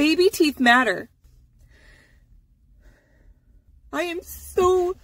Baby teeth matter. I am so.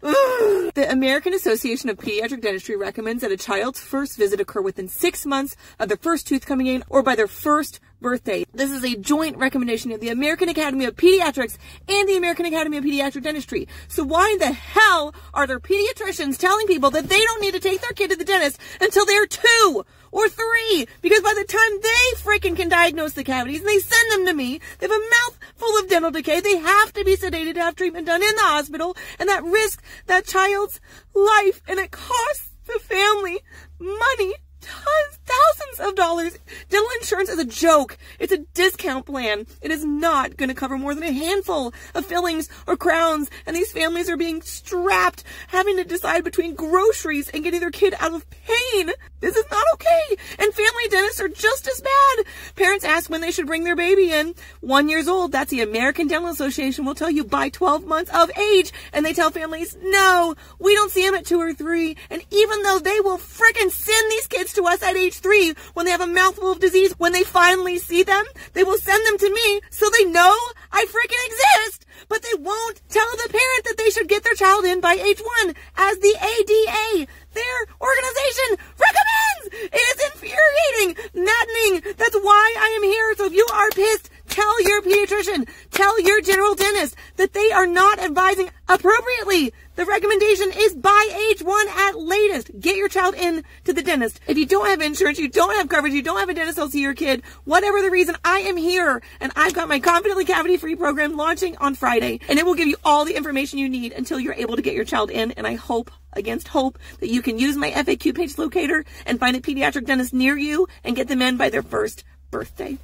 The American Association of Pediatric Dentistry recommends that a child's first visit occur within six months of their first tooth coming in or by their first birthday. This is a joint recommendation of the American Academy of Pediatrics and the American Academy of Pediatric Dentistry. So why in the hell are there pediatricians telling people that they don't need to take their kid to the dentist until they're two? or three because by the time they freaking can diagnose the cavities and they send them to me, they have a mouth full of dental decay. They have to be sedated to have treatment done in the hospital and that risks that child's life and it costs the family money tons, thousands of dollars. Dental insurance is a joke. It's a discount plan. It is not going to cover more than a handful of fillings or crowns, and these families are being strapped, having to decide between groceries and getting their kid out of pain. This is not okay. And family dentists are just as bad. Parents ask when they should bring their baby in. One years old. That's the American Dental Association will tell you by 12 months of age. And they tell families, no, we don't see them at two or three. And even though they will fricking send these kids to us at age three when they have a mouthful of disease. When they finally see them, they will send them to me so they know I freaking exist. But they won't tell the parent that they should get their child in by age one as the ADA, their organization recommends. It is infuriating, maddening. That's why I am here. So if you are pissed, tell your pediatrician, tell your general dentist that they are not advising appropriately. The recommendation is by latest. Get your child in to the dentist. If you don't have insurance, you don't have coverage, you don't have a dentist that'll see your kid, whatever the reason, I am here and I've got my confidently cavity free program launching on Friday and it will give you all the information you need until you're able to get your child in. And I hope against hope that you can use my FAQ page locator and find a pediatric dentist near you and get them in by their first birthday.